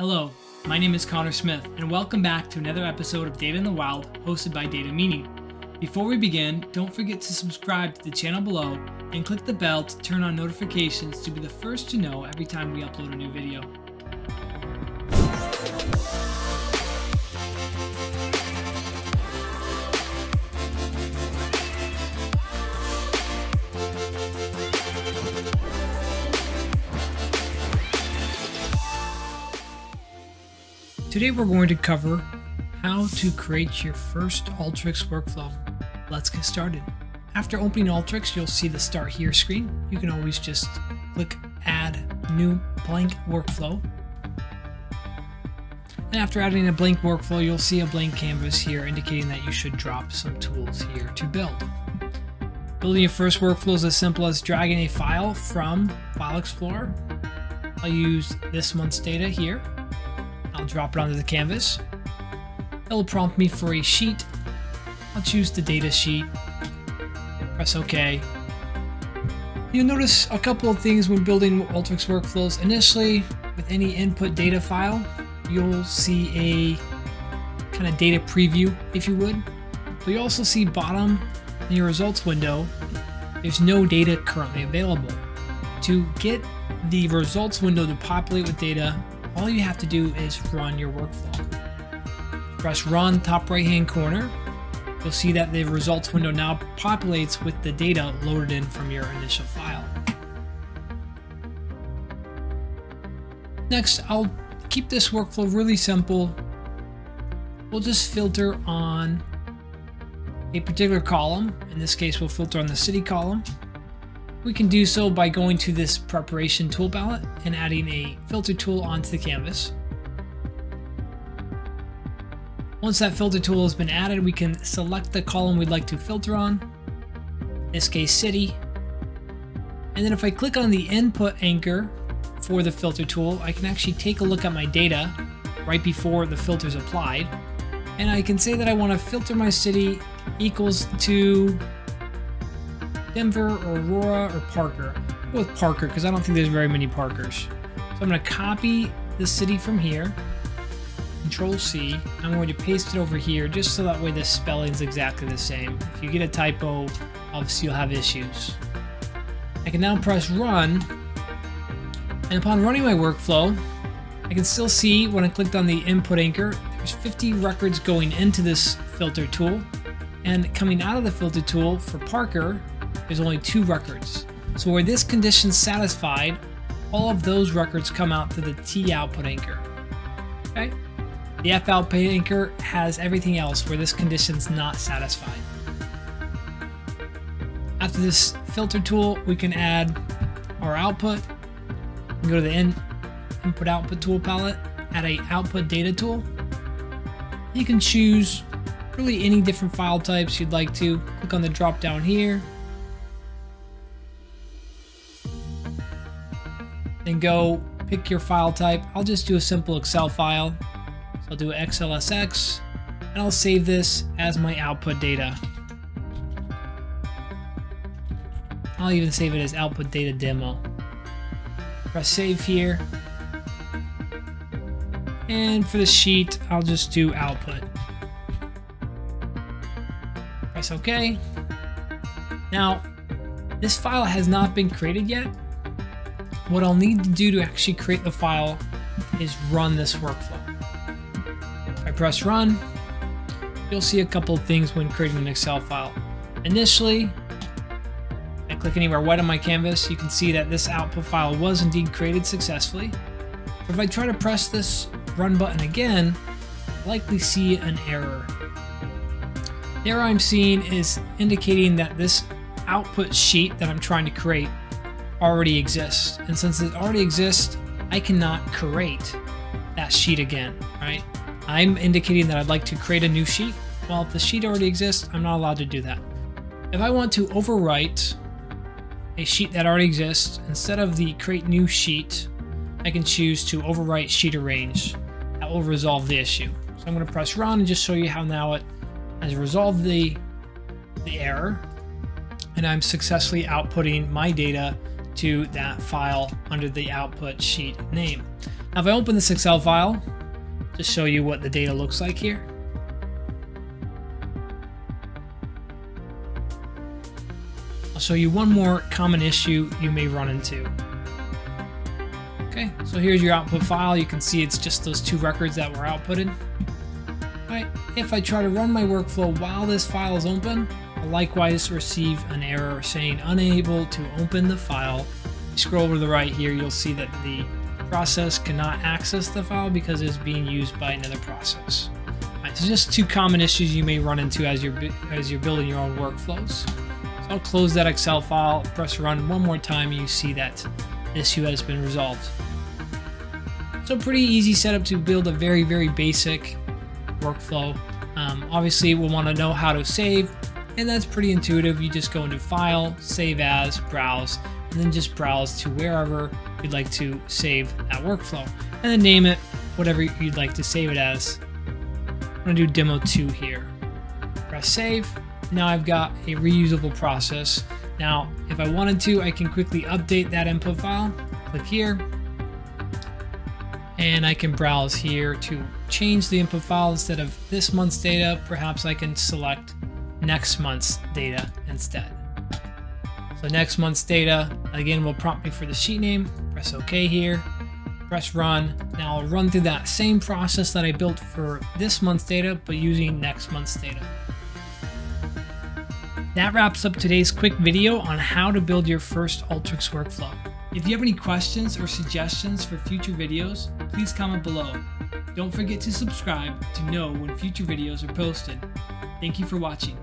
Hello, my name is Connor Smith, and welcome back to another episode of Data in the Wild hosted by Data Meaning. Before we begin, don't forget to subscribe to the channel below and click the bell to turn on notifications to be the first to know every time we upload a new video. Today we're going to cover how to create your first Alteryx workflow. Let's get started. After opening Alteryx, you'll see the Start Here screen. You can always just click Add New Blank Workflow. And after adding a blank workflow, you'll see a blank canvas here indicating that you should drop some tools here to build. Building your first workflow is as simple as dragging a file from File Explorer. I'll use this month's data here I'll drop it onto the canvas. It'll prompt me for a sheet. I'll choose the data sheet. Press OK. You'll notice a couple of things when building Alteryx workflows. Initially, with any input data file, you'll see a kind of data preview, if you would. But you also see bottom in your results window, there's no data currently available. To get the results window to populate with data, all you have to do is run your workflow. Press run top right hand corner. You'll see that the results window now populates with the data loaded in from your initial file. Next, I'll keep this workflow really simple. We'll just filter on a particular column. In this case, we'll filter on the city column. We can do so by going to this preparation tool palette and adding a filter tool onto the canvas. Once that filter tool has been added, we can select the column we'd like to filter on, in this case city. And then if I click on the input anchor for the filter tool, I can actually take a look at my data right before the filter is applied. And I can say that I want to filter my city equals to Denver or Aurora or Parker. I'll go with Parker because I don't think there's very many Parkers. So I'm going to copy the city from here. Control C. I'm going to paste it over here just so that way the spelling is exactly the same. If you get a typo, obviously you'll have issues. I can now press run. And upon running my workflow, I can still see when I clicked on the input anchor, there's 50 records going into this filter tool. And coming out of the filter tool for Parker, there's only two records. So where this condition is satisfied, all of those records come out to the T output anchor. Okay? The F output anchor has everything else where this condition is not satisfied. After this filter tool, we can add our output. go to the in, input output tool palette, add a output data tool. You can choose really any different file types you'd like to. Click on the drop down here, then go pick your file type. I'll just do a simple Excel file. So I'll do XLSX and I'll save this as my output data. I'll even save it as output data demo. Press save here. And for the sheet, I'll just do output. Press OK. Now, this file has not been created yet, what I'll need to do to actually create the file is run this workflow. I press run, you'll see a couple of things when creating an Excel file. Initially, I click anywhere white on my canvas, you can see that this output file was indeed created successfully. If I try to press this run button again, I'll likely see an error. The error I'm seeing is indicating that this output sheet that I'm trying to create already exists. And since it already exists, I cannot create that sheet again, right? I'm indicating that I'd like to create a new sheet. Well, if the sheet already exists, I'm not allowed to do that. If I want to overwrite a sheet that already exists, instead of the create new sheet, I can choose to overwrite sheet or range. That will resolve the issue. So I'm going to press run and just show you how now it has resolved the, the error. And I'm successfully outputting my data to that file under the output sheet name. Now if I open this Excel file, just show you what the data looks like here. I'll show you one more common issue you may run into. Okay, so here's your output file. You can see it's just those two records that were outputted. Right. If I try to run my workflow while this file is open, likewise receive an error saying unable to open the file. Scroll over to the right here, you'll see that the process cannot access the file because it's being used by another process. Right, so just two common issues you may run into as you're as you're building your own workflows. I'll close that Excel file, press run one more time, and you see that issue has been resolved. So pretty easy setup to build a very, very basic workflow. Um, obviously, we'll want to know how to save, and that's pretty intuitive. You just go into File, Save As, Browse, and then just browse to wherever you'd like to save that workflow. And then name it whatever you'd like to save it as. I'm to do Demo 2 here. Press Save, now I've got a reusable process. Now, if I wanted to, I can quickly update that input file. Click here, and I can browse here to change the input file instead of this month's data. Perhaps I can select next month's data instead. So next month's data, again, will prompt me for the sheet name. Press OK here, press run. Now I'll run through that same process that I built for this month's data, but using next month's data. That wraps up today's quick video on how to build your first Alteryx workflow. If you have any questions or suggestions for future videos, please comment below. Don't forget to subscribe to know when future videos are posted. Thank you for watching.